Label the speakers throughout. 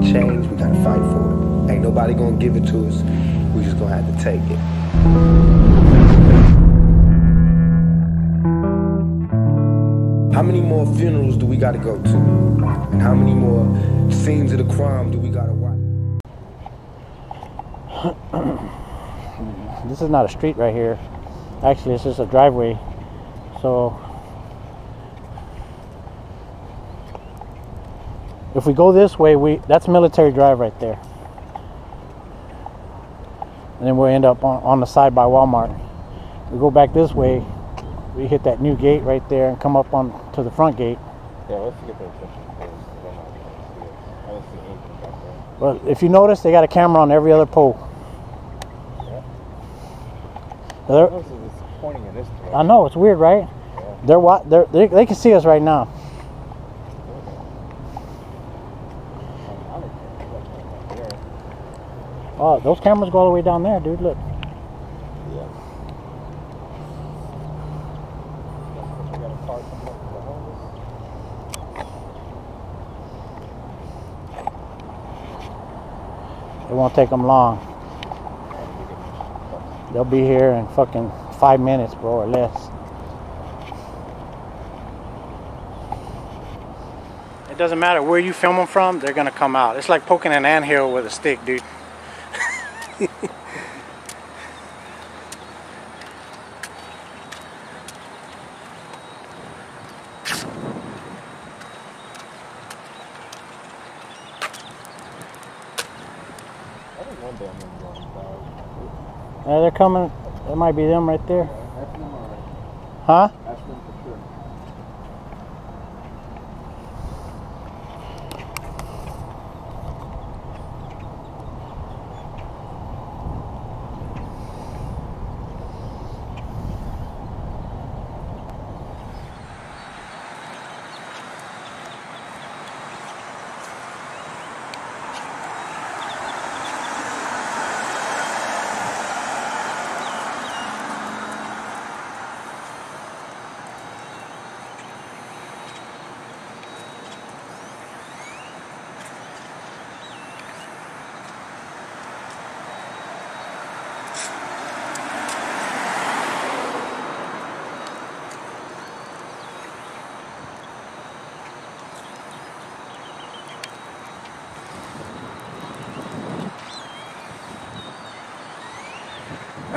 Speaker 1: gotta change, we gotta fight for it. Ain't nobody gonna give it to us. We just gonna have to take it. How many more funerals do we gotta go to? And how many more scenes of the crime do we gotta watch?
Speaker 2: this is not a street right here. Actually, it's just a driveway. So if we go this way, we that's Military Drive right there. And then we'll end up on, on the side by Walmart. We go back this way, we hit that new gate right there and come up on to the front gate.
Speaker 3: Yeah, let's get the attention first. I don't know if I can see it. I don't see anything back there.
Speaker 2: But if you notice, they got a camera on every other pole.
Speaker 3: Yeah.
Speaker 2: They're-
Speaker 3: pointing in this.
Speaker 2: I know it's weird, right?
Speaker 3: Yeah.
Speaker 2: They're, they're they, they can see us right now. Oh, those cameras go all the way down there, dude. Look. It won't take them long. They'll be here in fucking five minutes, bro, or less. It doesn't matter where you film them from, they're gonna come out. It's like poking an anthill with a stick, dude.
Speaker 3: I think one day I'm gonna go on
Speaker 2: Uh, they're coming. That might be them right there. Huh?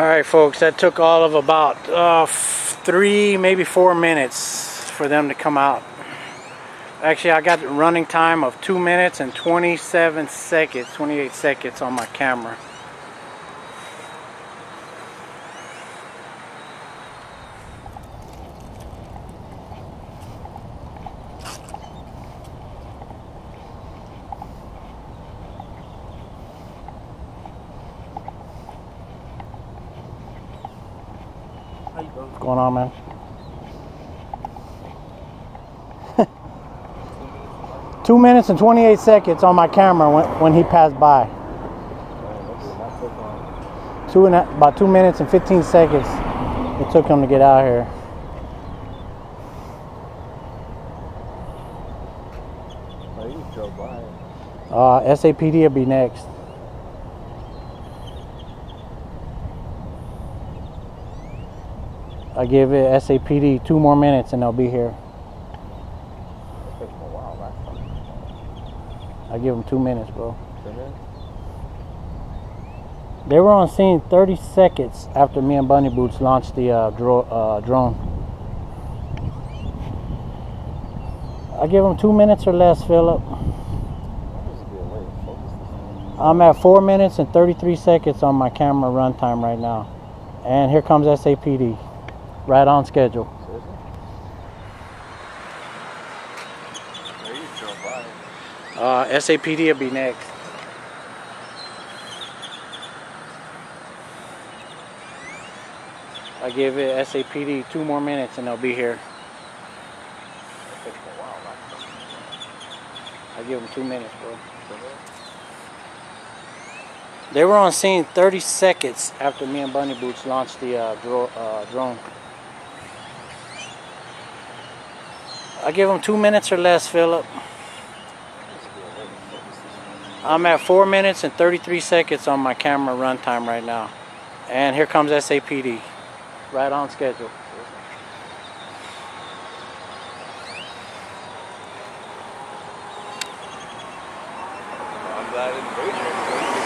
Speaker 2: All right, folks, that took all of about uh, three, maybe four minutes for them to come out. Actually, I got running time of two minutes and 27 seconds, 28 seconds on my camera. What's going on, man? Two minutes and 28 seconds on my camera when, when he passed by.
Speaker 3: Not so long.
Speaker 2: Two and a, about two minutes and 15 seconds it took him to get out here.
Speaker 3: You drove by.
Speaker 2: Uh, SAPD will be next. I give it SAPD two more minutes and they'll be here. I give them two minutes, bro. They were on scene 30 seconds after me and Bunny Boots launched the uh, dro- uh, drone. I give them two minutes or less, Philip. I'm at four minutes and 33 seconds on my camera runtime right now. And here comes SAPD. Right on schedule. Uh, SAPD will be next. I give it SAPD two more minutes and they'll be here. I give them two minutes, bro. They were on scene 30 seconds after me and Bunny Boots launched the uh, dro- uh, drone. I give them two minutes or less, Philip. I'm at 4 minutes and 33 seconds on my camera runtime right now. And here comes SAPD. Right on schedule.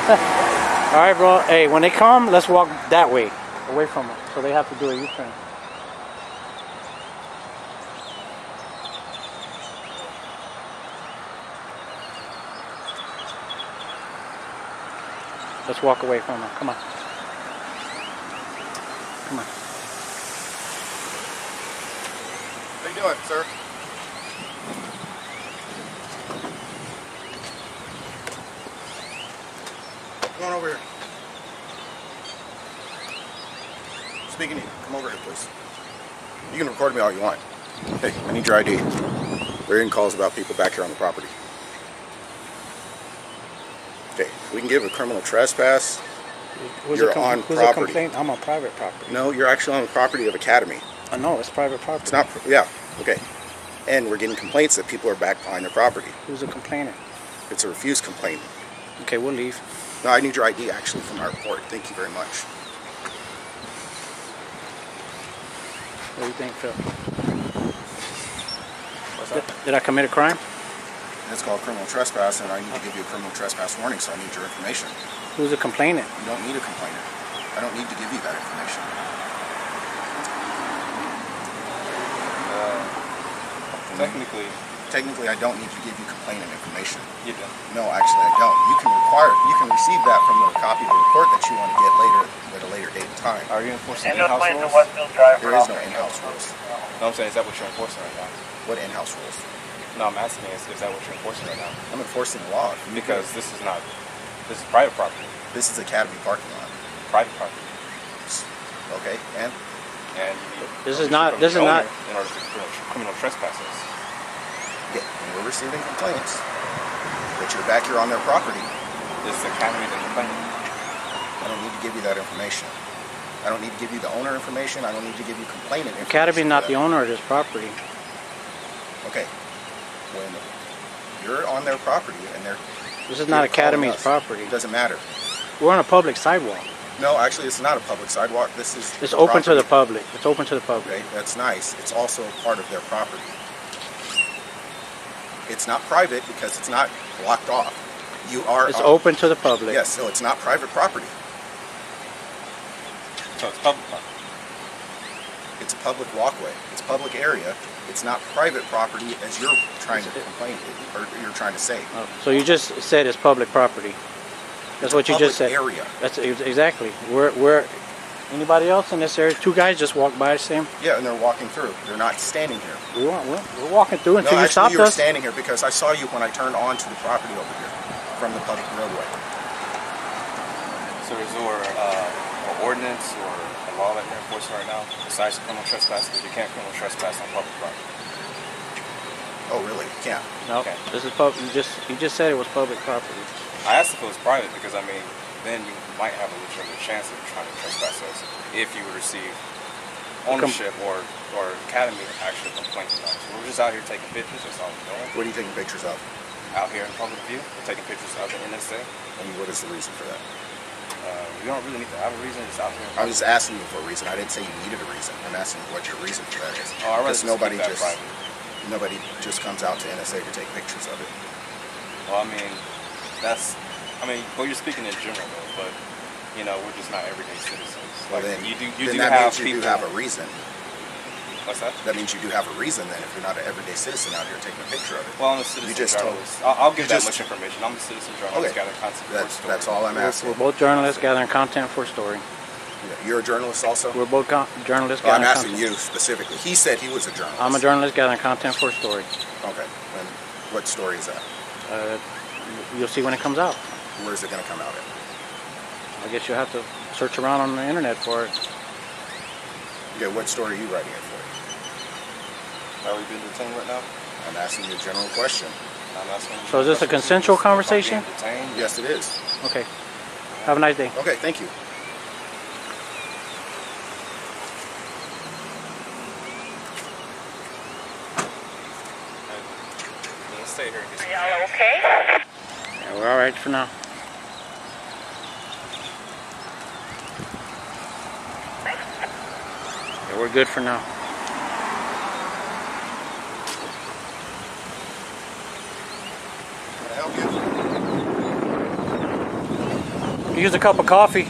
Speaker 2: All right, bro. Hey, when they come, let's walk that way, away from them. So they have to do a U-turn. Let's walk away from her. Come on. Come on.
Speaker 4: How you doing, sir? Come on over here. Speaking to you, come over here, please. You can record me all you want. Hey, I need your ID. We're getting calls about people back here on the property. Okay, we can give a criminal trespass.
Speaker 2: Who's
Speaker 4: You're
Speaker 2: a com-
Speaker 4: on
Speaker 2: who's
Speaker 4: property.
Speaker 2: a complaint? I'm on private property.
Speaker 4: No, you're actually on the property of Academy.
Speaker 2: I know it's private property.
Speaker 4: It's not, yeah, okay. And we're getting complaints that people are back behind their property.
Speaker 2: Who's a complainant?
Speaker 4: It's a refused complaint.
Speaker 2: Okay, we'll leave.
Speaker 4: No, I need your ID actually from our report. Thank you very much.
Speaker 2: What do you think, Phil? Did, did I commit a crime?
Speaker 4: It's called criminal trespass, and I need to give you a criminal trespass warning, so I need your information.
Speaker 2: Who's a complainant?
Speaker 4: You don't need a complainant. I don't need to give you that information.
Speaker 3: Uh, technically,
Speaker 4: Technically, I don't need to give you complainant information.
Speaker 3: you don't.
Speaker 4: No, actually, I don't. You can require, you can receive that from the copy of the report that you want to get later at a later date and time.
Speaker 3: Are you enforcing
Speaker 5: And no
Speaker 3: in-house
Speaker 5: place to
Speaker 3: rules?
Speaker 5: Westfield Drive
Speaker 4: There no in-house rules.
Speaker 3: No, I'm saying, is that what you're enforcing right now?
Speaker 4: What in-house rules?
Speaker 3: No, I'm asking, is, is that what you're enforcing right now?
Speaker 4: I'm enforcing the law.
Speaker 3: Because this is not, this is private property.
Speaker 4: this is Academy parking lot.
Speaker 3: Private property.
Speaker 4: Okay, and
Speaker 3: And
Speaker 2: This is not- this is not-
Speaker 3: owner In order to criminal, criminal trespass this.
Speaker 4: yeah, and we're receiving complaints that you're back here on their property.
Speaker 3: This is Academy the complainant.
Speaker 4: I don't need to give you that information. I don't need to give you the owner information. I don't need to give you complainant information.
Speaker 2: Academy not the owner of this property.
Speaker 4: Okay. When you're on their property and they're
Speaker 2: This is not
Speaker 4: you're
Speaker 2: Academy's
Speaker 4: us,
Speaker 2: property.
Speaker 4: It doesn't matter.
Speaker 2: We're on a public sidewalk.
Speaker 4: No, actually, it's not a public sidewalk. This is
Speaker 2: It's open to the public. It's open to the public.
Speaker 4: Okay, that's nice. It's also part of their property. It's not private because it's not blocked off. You are
Speaker 2: It's
Speaker 4: on-
Speaker 2: open to the public.
Speaker 4: Yes, so it's not private property.
Speaker 3: So it's public property.
Speaker 4: It's a public walkway. It's public area. It's not private property as you're trying to complain or you're trying to say.
Speaker 2: Oh, So you just said it's public property. That's
Speaker 4: It's a
Speaker 2: what you just said.
Speaker 4: public Area.
Speaker 2: That's exactly. We're, we're, anybody else in this area? Two guys just walked by, same.
Speaker 4: Yeah, and they're walking through. They're not standing here.
Speaker 2: We weren't, we're, we're walking through until
Speaker 4: no,
Speaker 2: you
Speaker 4: actually,
Speaker 2: stopped
Speaker 4: you were
Speaker 2: us.
Speaker 4: standing here because I saw you when I turned onto the property over here from the public roadway.
Speaker 3: So is there uh, an ordinance or a law that you're enforcing right now besides criminal trespass? Because you can't criminal trespass on public property.
Speaker 4: Oh, really? You can't.
Speaker 2: No,
Speaker 3: Okay.
Speaker 2: this is public. You just you just said it was public property.
Speaker 3: I asked if it was private because I mean, then you might have a legitimate chance of trying to trespass us if you would receive ownership or or academy actual complaint about it. So we're just out here taking pictures. That's all we're doing.
Speaker 4: What are you taking pictures of?
Speaker 3: Out here in public view, we're taking pictures of the NSA.
Speaker 4: I mean, what is the reason for that?
Speaker 3: We don't really need to have a reason. It's out here.
Speaker 4: I was
Speaker 3: just
Speaker 4: asking you for a reason. I didn't say you needed a reason. I'm asking you what your reason for that is.
Speaker 3: Oh,
Speaker 4: Because nobody just
Speaker 3: private.
Speaker 4: nobody just comes out to NSA to take pictures of it.
Speaker 3: Well, I mean, that's. I mean, well, you're speaking in general though, but you know, we're just not everyday citizens.
Speaker 4: Well,
Speaker 3: Like,
Speaker 4: then
Speaker 3: you do you
Speaker 4: then
Speaker 3: do
Speaker 4: that means you
Speaker 3: people.
Speaker 4: do have a reason.
Speaker 3: What's that?
Speaker 4: That means you do have a reason then if you're not an everyday citizen out here taking a picture of it.
Speaker 3: Well, I'm a citizen
Speaker 4: just told-
Speaker 3: journalist. I'll, I'll give
Speaker 4: you
Speaker 3: that
Speaker 4: just-
Speaker 3: much information. I'm a citizen journalist.
Speaker 4: Okay.
Speaker 3: Gather content for a
Speaker 4: That's
Speaker 3: story.
Speaker 4: that's all I'm asking.
Speaker 2: we're both journalists gathering content for a story.
Speaker 4: You're a journalist also?
Speaker 2: We're both con- journalists
Speaker 4: Well, I'm asking
Speaker 2: content.
Speaker 4: you specifically. He said he was a journalist.
Speaker 2: I'm a journalist gathering content for a story.
Speaker 4: Okay. And what story is that?
Speaker 2: Uh, you'll see when it comes out.
Speaker 4: Where is it going to come out at?
Speaker 2: I guess you'll have to search around on the internet for it.
Speaker 4: Okay, what story are you writing it for?
Speaker 3: Are we being detained right now?
Speaker 4: I'm asking you a general question.
Speaker 3: I'm asking.
Speaker 2: So is this a consensual conversation?
Speaker 3: Detained?
Speaker 4: Yes, it is.
Speaker 2: Okay. Have a nice day.
Speaker 4: Okay, thank you.
Speaker 3: Let's stay here. and get some-
Speaker 5: Are y'all okay?
Speaker 2: Yeah, we're all right for now. Yeah, we're good for now.
Speaker 4: Can I help you?
Speaker 2: Use a cup of coffee.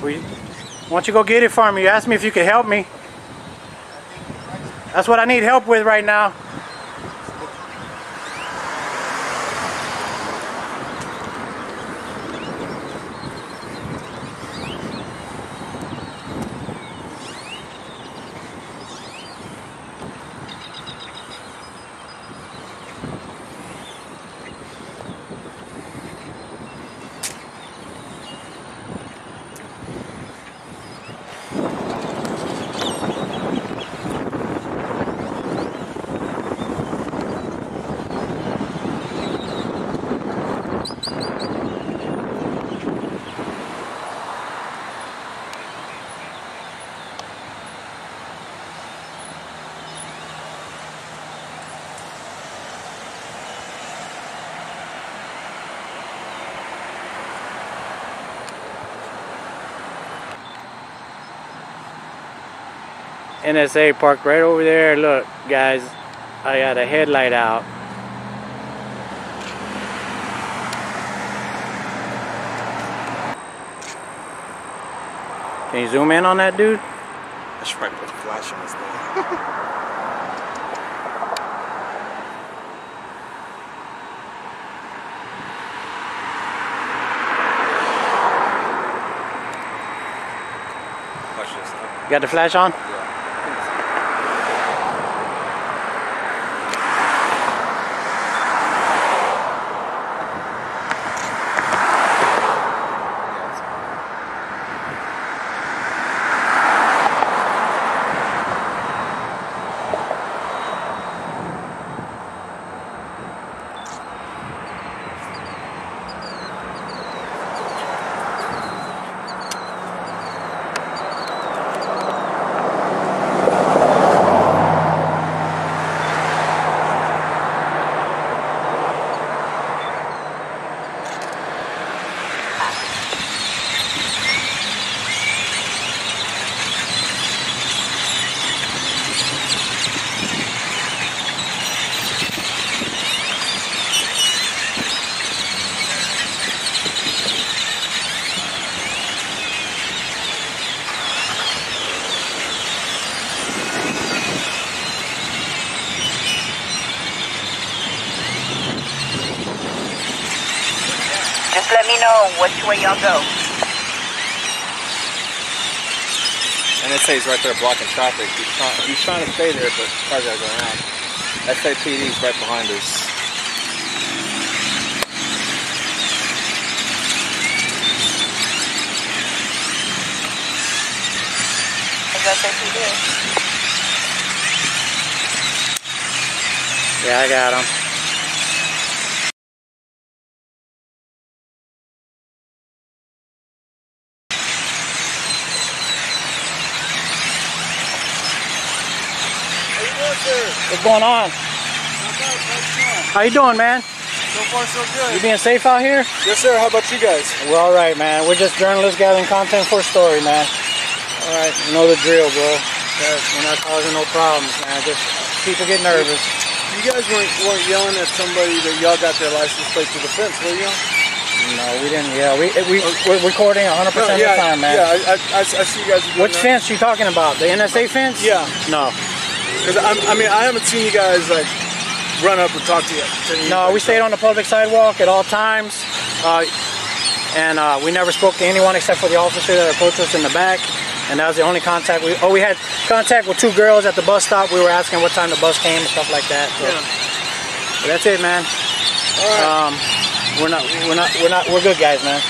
Speaker 2: Why don't you go get it for me? You asked me if you could help me. That's what I need help with right now. NSA parked right over there. Look, guys, I got a headlight out. Can you zoom in on that dude?
Speaker 3: I should probably put a flash on this thing. Watch this.
Speaker 2: You got the flash on?
Speaker 5: Just let me know which way y'all go.
Speaker 3: And it says right there blocking traffic. He's trying, he's trying to stay there, but cars are going around. SAPD's right behind us.
Speaker 5: I guess if.
Speaker 2: Yeah, I got him. What's going on? How you doing, man?
Speaker 3: So far, so good.
Speaker 2: You being safe out here?
Speaker 3: Yes, sir. How about you guys?
Speaker 2: We're all right, man. We're just journalists gathering content for a story, man. All right, you know the drill, bro. That- We're not causing no problems, man. Just people get nervous.
Speaker 6: You guys weren't, weren't yelling at somebody that y'all got their license plate to the fence, were you?
Speaker 2: No, we didn't. Yeah, we we we're recording 100 percent of
Speaker 6: yeah,
Speaker 2: the time, man.
Speaker 6: yeah. I, I, I I see you guys. doing
Speaker 2: Which
Speaker 6: that.
Speaker 2: fence you talking about? The NSA fence?
Speaker 6: Yeah,
Speaker 2: No,
Speaker 6: because I mean, I haven't seen you guys like run up and talk to you. To
Speaker 2: no. We stayed on the public sidewalk at all times, uh, and uh, we never spoke to anyone except for the officer that approached us in the back. And that was the only contact we. Oh, we had contact with two girls at the bus stop. We were asking what time the bus came and stuff like that. So
Speaker 6: Yeah.
Speaker 2: but that's it, man.
Speaker 6: Right.
Speaker 2: Um, we're not. We're not. We're not. We're good guys, man.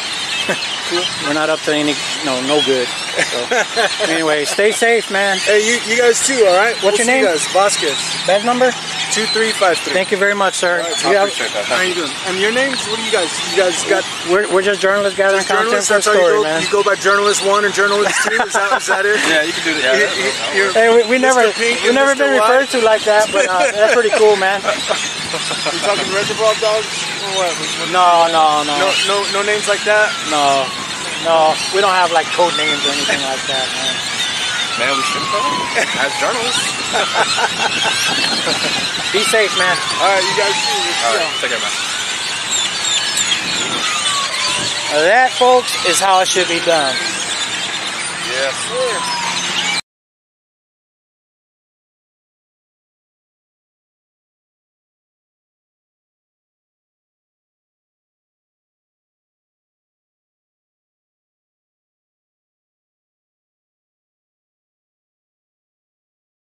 Speaker 2: We're not up to any. No, no good. So anyway, stay safe, man.
Speaker 6: hey, you, you guys too. All right.
Speaker 2: What's
Speaker 6: we'll
Speaker 2: your name?
Speaker 6: You guys, Vasquez.
Speaker 2: Badge number?
Speaker 6: 2353.
Speaker 2: Thank you very much, sir.
Speaker 3: I
Speaker 2: You have-
Speaker 3: appreciate that.
Speaker 6: How you doing? And your names? What are you guys? You guys got
Speaker 2: we're, we're just journalists gathering content
Speaker 6: journalists?
Speaker 2: for a
Speaker 6: That's you
Speaker 2: story,
Speaker 6: go.
Speaker 2: man.
Speaker 6: You go by journalist one and journalist two. Is that is that it?
Speaker 3: Yeah, you can do that. Yeah,
Speaker 6: You-
Speaker 3: that-
Speaker 6: you-
Speaker 3: that-
Speaker 6: you're-
Speaker 2: Hey, we, we never
Speaker 6: Pink
Speaker 2: we
Speaker 6: and
Speaker 2: never been
Speaker 6: White?
Speaker 2: referred to like that, but uh, that's pretty cool, man.
Speaker 6: You talking reservoir dogs or what?
Speaker 2: No, no, no,
Speaker 6: No, no, no names like that.
Speaker 2: no, no. We don't have like code names or anything like that, man.
Speaker 3: Man, we should though. As journalists.
Speaker 2: Be safe, man.
Speaker 6: All right, you guys see.
Speaker 3: All right, take care, man.
Speaker 2: That, folks, is how it should be done.
Speaker 3: Yes, sir.